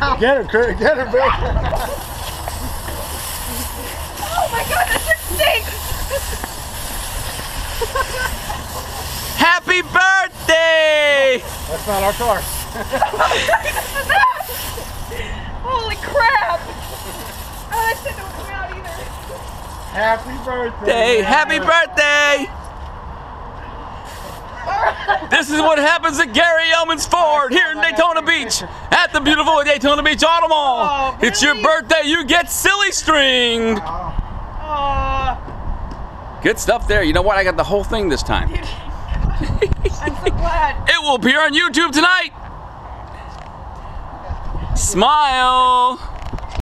Get her, Kurt. Get her, Bill. Oh my god, that shit stinks! Happy birthday! That's not our car. Holy crap! Oh, that shit don't come out either. Happy birthday. Day, happy birthday! This is what happens at Gary Yeomans Ford here in Daytona Beach at the beautiful Daytona Beach Auto Mall. Oh, It's your birthday, you get silly stringed. Aw, Good stuff there. You know what? I got the whole thing this time. I'm so glad. It will appear on YouTube tonight. Smile.